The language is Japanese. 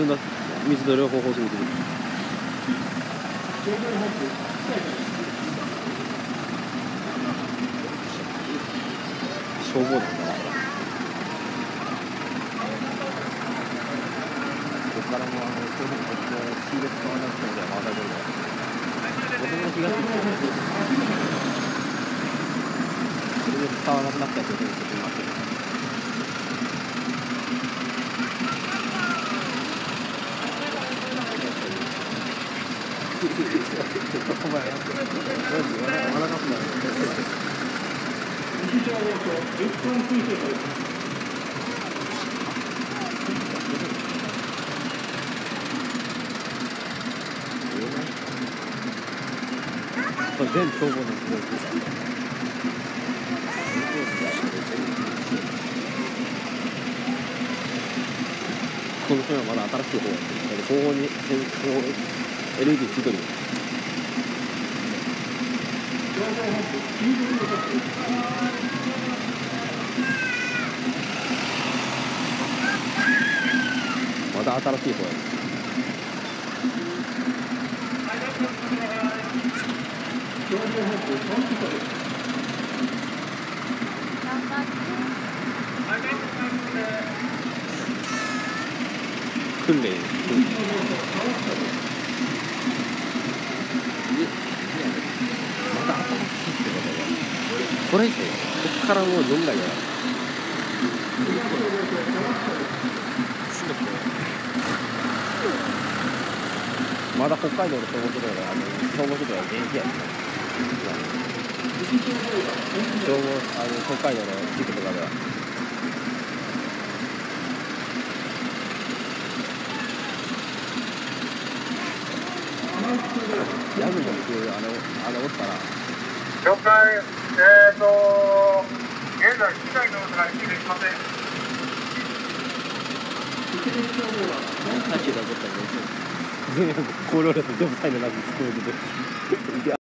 通な水の両方放送できる。消防団だなここからもあのそういうふうにこっちの水力使わなくてもじゃあまたどうだ僕も東口それで使わなくなったやつを全部こっちに回ってるお前やってる笑かすなよこれ全消防のすごいこの人はまだ新しい方やってる後方にこう LED ついてるよ。まだ新しい方や訓練まだ新しいってことだこれ以上こっからもう4台やまだ北海道の消防署とかあの消防署とか現役やね消防あの北海道の地区とかでは。ヤグのってあのあれおったら。了解、えーと、現在、被害の様子が一できません。さっきだったら全部高齢者と全部サインのなしに聞こえてて